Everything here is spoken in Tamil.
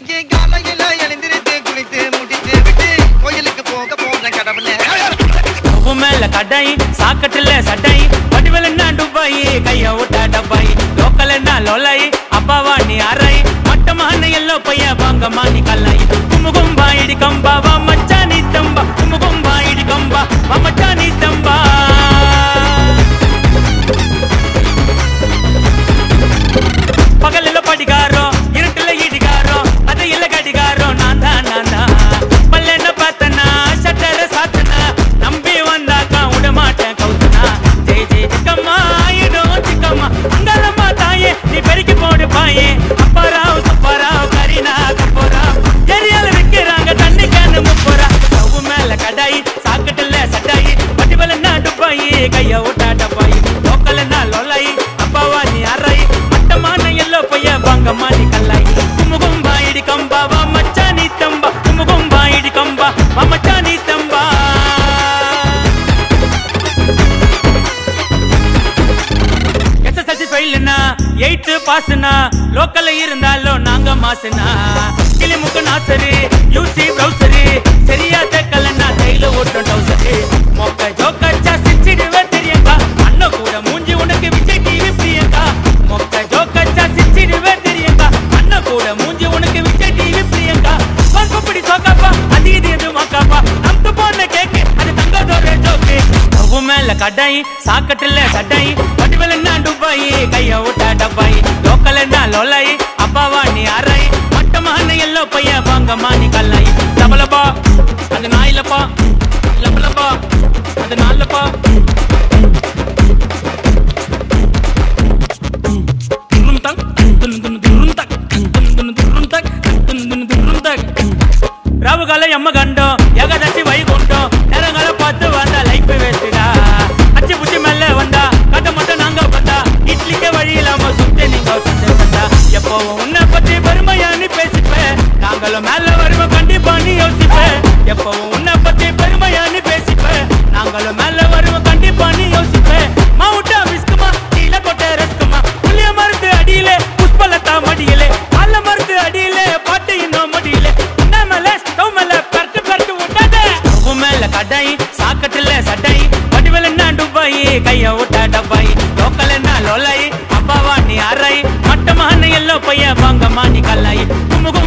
இன்னைக்கு காலையில எழுந்திருத்து குளித்து முடித்து விட்டு கோயிலுக்கு போக போன கடவுளே. மேல கடை சாக்கட்டுல சட்டை வடிவல் என்ன டுபாய் கைய விட்டா டப்பாய் லோக்கல் என்ன லோலாய் அப்பாவா நீ அரை மட்டமான எல்லோ பைய வாங்கம்மா நீ கல்லாய் குமுகும்பா இடி நாட்டுப்பாயி கைய விட்டா டப்பாயி லோக்கல் என்ன லொல்லாய் அப்பாவா நீ அறாய் மட்டமான எல்லோ பைய வாங்கம்மா நீ கல்லாய் குமுகும்பா இடி கம்பா வா மச்சா நீ தம்பா குமுகும்பா இடி கம்பா வா மச்சா நீ தம்பா எஸ்எஸ்எல்சி ஃபெயில்னா எயித்து பாஸ்னா லோக்கல்ல இருந்தாலும் நாங்க மாசுனா கிளிமுக்கு நாசரு யூசி ப்ரௌசரு சரியா தெக்கலன்னா கையில ஓட்டும் ஸ்டவ் மேல கடை சாக்கட்டுல சட்டை வடிவல் என்ன டுபாய் கைய விட்டா டப்பாய். லோக்கல் என்ன லோலாய் அப்பாவா நீ அரை மட்டமான எல்லோ பைய வாங்கம்மா நீ கல்லாய். லபலபா அது நாயிலப்பா. லபலப்பா அது நாலப்பா. துரும் தக் துரும் துரும் துரும் தக் நாங்களும் மேல வருவோம் கண்டிப்பா நீ யோசிப்பேன் எப்பவும் உன்னை பத்தி பெருமையானு பேசிப்பேன் நாங்களும் மேல வருவோம் கண்டிப்பா நீ யோசிப்பேன் மவுண்டா விஸ்குமா கீழ கொட்ட ரஸ்குமா. புளிய மருந்து அடியிலே புஷ்பலதா மடியிலே. அல்ல மருந்து அடியிலே பாட்டு இன்னும் முடியல. என்ன மேல ஸ்டவ் மேல பரட்டு பரட்டு விட்டாதே ஸ்டவ் மேல கடை சாக்கட்டுல சட்டை வடிவல் என்ன டுபாய் கைய விட்டா டப்பாய். லோக்கல் என்ன லோலாய் அப்பாவா நீ அரை மட்டமான எல்லோ பைய வாங்கம்மா நீ கல்லாய். குமுகு